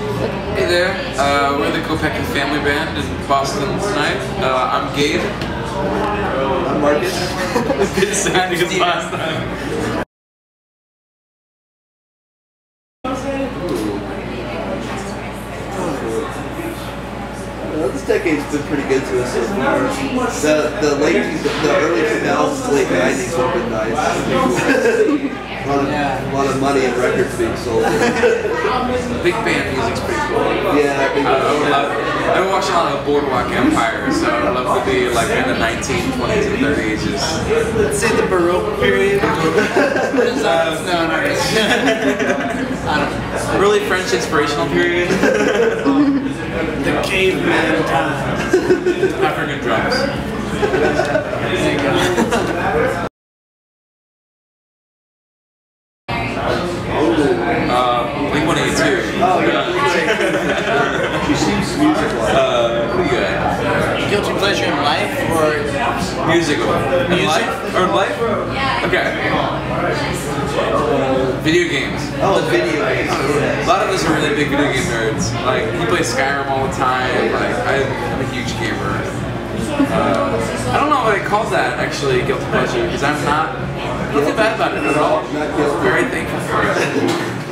Hey there, uh, we're the Kopecky Family Band in Boston tonight. Uh, I'm Gabe. I'm Markus. Good saying because last time. Uh, this decade's been pretty good to us so far. The the late the early 2000s, late 90s have been nice. a, lot of, a lot of money and records being sold. Big band music's pretty cool. Yeah, I think I, I would love. I've been watching a lot of Boardwalk Empire, so I'd love to be like in the 1920s and 30s. Just Let's say the Baroque period. What is that? Uh, no, really. I don't know. really French inspirational period. The caveman time. African drums. There you go. Uh, Blink 182. Oh, yeah. she seems musical. Uh, pretty good. Guilty pleasure in life or Musical. Music? Life? Or life? Okay. Video games. Oh, video games. A lot of us are really big video game nerds. Like, he plays Skyrim all the time. Like, I, I'm a huge gamer. Uh, I don't know what I call that, actually, guilty pleasure, because I'm not, I don't feel bad about it at all. Not guilty. Very thankful for it.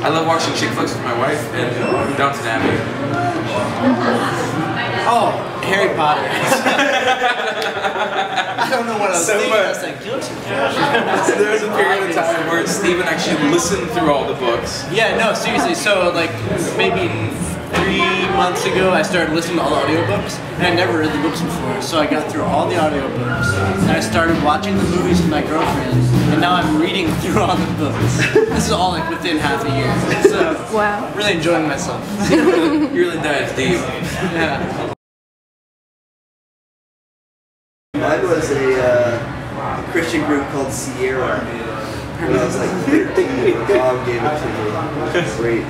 I love watching chick flicks with my wife and Downton Abbey. oh, Harry Potter. I don't know what I was So thinking. I much. was like guilty pleasure. So there was a period of time where Steven actually listened through all the books. Yeah, no, seriously. So like maybe three months ago, I started listening to all the audiobooks, and I never read the books before. So I got through all the audiobooks, and I started watching the movies with my girlfriend, and now I'm reading through all the books. This is all like within half a year. So Wow. really enjoying myself. You really dive deep. yeah. Mine was a, uh, a Christian group called Sierra. When I was like 13, my mom gave it to me. It was great.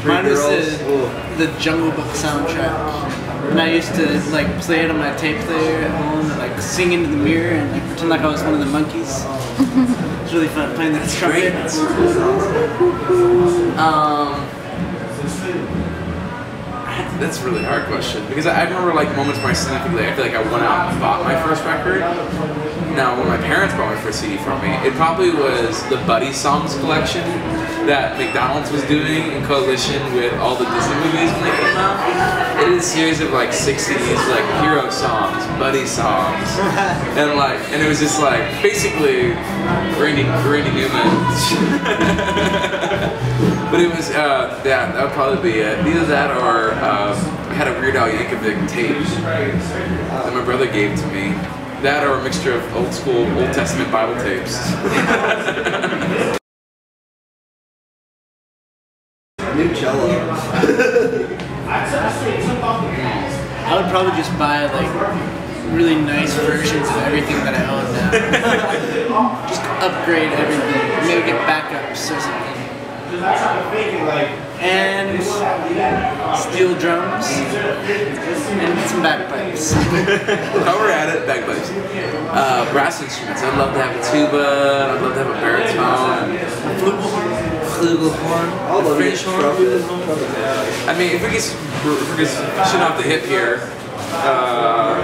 Three Mine was girls. the, the Jungle Book soundtrack. And I used to like play it on my tape player at home and like sing into the mirror and like pretend like I was one of the monkeys. It's really fun playing that trumpet. Um, that's a really hard question because I, I remember like moments where I significantly I feel like I went out and bought my first record. Now, when my parents bought my first CD from me, it probably was the Buddy Songs collection that McDonald's was doing in coalition with all the Disney movies when they came out. It is a series of like six CDs, like hero songs, buddy songs, and like, and it was just like basically Randy Randy Newman. But it was, uh, yeah, that would probably be it. Either that or um, I had a Weird Al Yankovic tape that my brother gave to me. That or a mixture of old school Old Testament Bible tapes. new cello. I would probably just buy like really nice versions of everything that I own now. just upgrade everything. Maybe get backups or something. And steel drums and some bagpipes. While we're at it, bagpipes. Uh, brass instruments. I'd love to have a tuba. I'd love to have a baritone. Flugelhorn. All of. French horn. I mean, if we get if we get shit off the hip here, uh,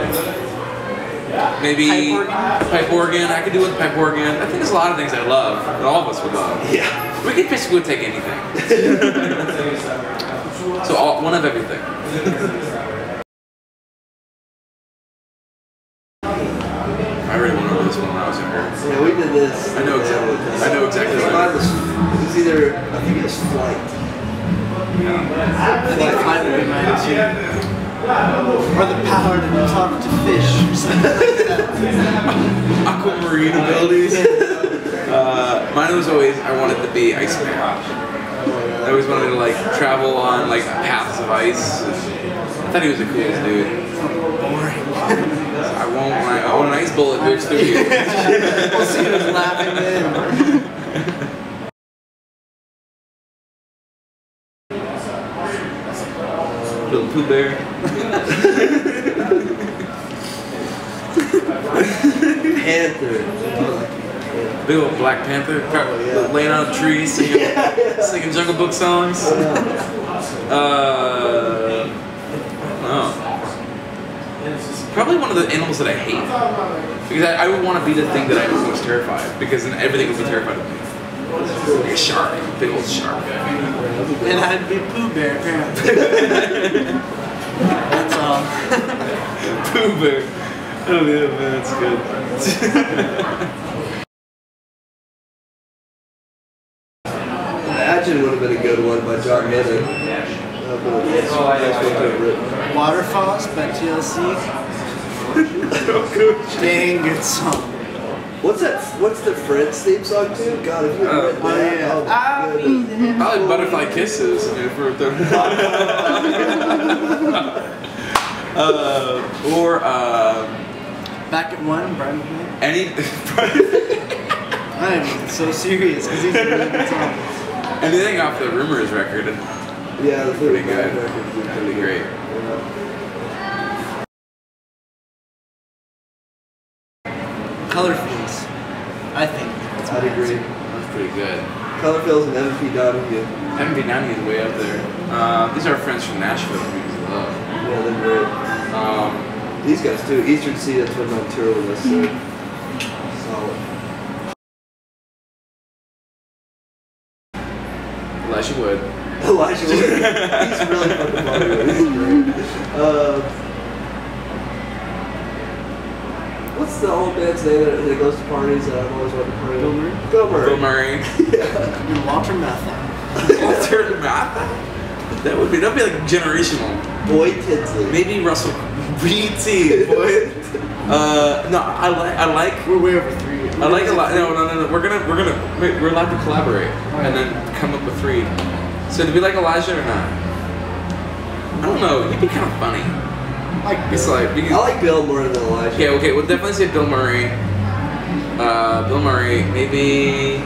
maybe Pipe organ? pipe organ. I could do with pipe organ. I think there's a lot of things I love that all of us would love. Yeah. We could basically take anything. so all, one of everything. I really went over this one when I was younger. Yeah, we did this. I know exactly. I know exactly what Mine it was, it was either, I think it was Flight. I think flight would be mine too. Or the power to talk to fish or something like that. aquamarine abilities. Mine was always I wanted to be ice Iceman. I always wanted to like travel on like paths of ice. I thought he was the coolest dude. Boring. I won't. I want an ice bullet goes through you. we'll see who's laughing then. Little Pooh Bear. Panther, oh, yeah. laying on a tree, singing, yeah, yeah. singing Jungle Book songs. Oh, uh. Probably one of the animals that I hate. Because I, I would want to be the thing that I was most terrified of, because then everything would be terrified of me. A shark, a big old shark. And I'd be Pooh Bear, apparently. That's all. Pooh Bear. Oh yeah, man, that's good. been a good one by John Lennon. That would have been a nice one to have written. Waterfalls by TLC. Dang good song. What's that? What's the Friends theme song too? God, if you Uh, written oh, that, yeah. oh my Ah, goodness. I like butterfly kisses. if we're the- uh, or uh, Back at one, Brian McKnight. any I am so serious because he's a really good song. Anything off the Rumors record. Yeah, the Pretty good. Mac record was That'd be great. Yeah. Color fields. I think. That's I'd agree. answer. That's pretty good. Colorfills and MVP Donahue. MV Nanny is way up there. Uh, these are friends from Nashville. who we love. Yeah, they're great. Um, These guys too. Eastern Sea, that's been on tour with us. So. Elijah Wood. Elijah Wood. He's really fucking funny. He's great. Uh, what's the old man's name that, that goes to parties that I've always wanted to party Bill? Murray? Bill Murray. Bill Murray. yeah. And Walter Matthau. Walter Matthau. That would be that'd be like generational. Boyd Tinsley. Maybe Russell BT. Boy. Uh, no, I like I like We're way over three. I like a lot. No, no, no, no. We're gonna we're gonna wait, we're allowed to collaborate and then come up with three. So do we like Elijah or not? I don't know. He'd be kind of funny. Like It's like we I like Bill more than Elijah. Yeah. okay. We'll definitely say Bill Murray. Uh, Bill Murray. Maybe.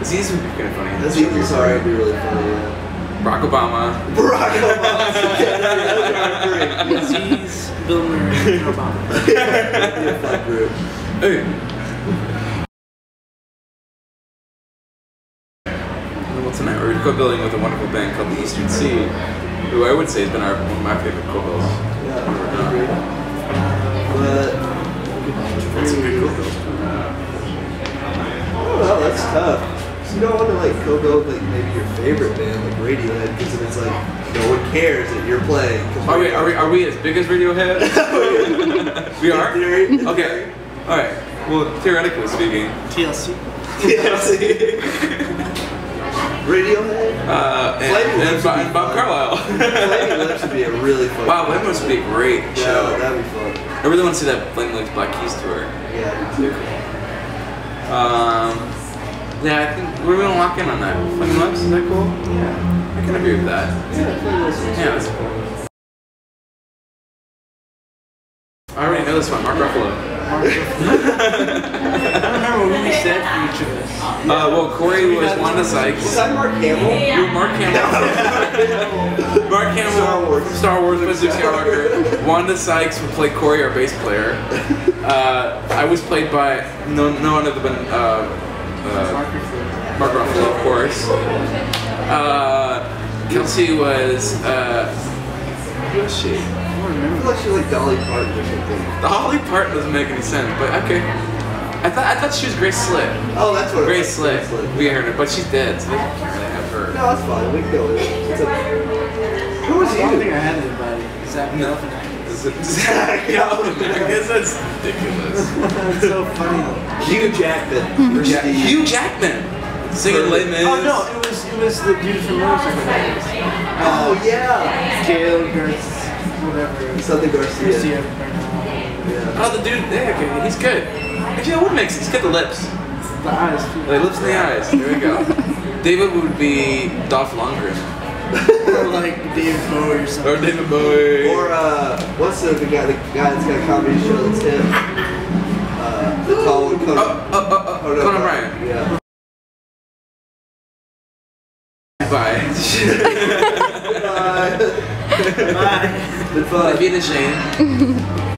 Aziz would be kind of funny. That's even sorry, it'd be really funny. Yeah. Barack Obama. Barack Obama. yeah, those are our Aziz, Bill Murray, and Obama. three. That'd be a fun group. Hey. Well, tonight we're co-billing with a wonderful band called the Eastern Sea, who I would say has been our, one of my favorite co-bills. Yeah, I agree. But That's a good co-bill. I that's tough. So you don't want to like co-bill like maybe your favorite band like Radiohead because it's like no one cares that you're playing. Are we, are we, are we as big as Radiohead? Oh, we are? In Okay. Alright. Well, theoretically speaking. TLC. TLC. Radiohead. Uh, and, and, Bob, and Bob. Carlisle. Flaming Lips would be a really fun. wow, that must be a great Yeah, show. that'd be fun. I really want to see that Flaming Lips Black Keys tour. Yeah, me too. Um, yeah, I think we're gonna lock in on that. Flaming Lips, is that cool? Yeah, I can agree with that. Yeah. Yeah, that's cool. I already know this one, Mark Ruffalo. I don't remember who we said for each of us. Uh, well, Corey was Wanda Was Sykes. that Mark Hamill? You were Mark Hamill. Mark Hamill Star Wars. from Star Wars, with Luke Skywalker. Wanda Sykes would play Corey, our bass player. Uh, I was played by no, no one other than uh, uh, Mark Ruffalo. Mark Ruffalo, of course. Uh, Kelsey was. Uh, who was she? I don't I feel like she like Dolly Parton or something. The Holly Parton doesn't make any sense, but okay. I thought I thought she was Grace Slick. Oh, that's what Grace was. Slick. Grace We heard her, but she's dead, so they can't really have her. No, that's fine. We can go it. It's a... Who was you? I don't think? I had anybody. Zach No. Galifianakis. Is it Zach Galifianakis? That's ridiculous. That's so funny. Hugh Jackman. or Yeah, Hugh Jackman singing Les Mis. Oh no, it was it was the dude from Motorcycle Oh, yeah. Gael Garcia, whatever. Something Garcia. Garcia. Yeah. Oh, the dude. Yeah, okay, he's good. Actually, that would make sense. He's got the lips. The eyes too. The lips and the eyes. There we go. David would be Dolph Lundgren. Or like David Bowie or something. Or David Bowie. Or, uh, what's the, the guy the guy that's got a comedy show that's him? Uh, the tall one, Conan. Oh, oh, oh, oh, no, Conan no. Bryan. Yeah. Bye. Bye. Bye. Been fun. Davina Shane.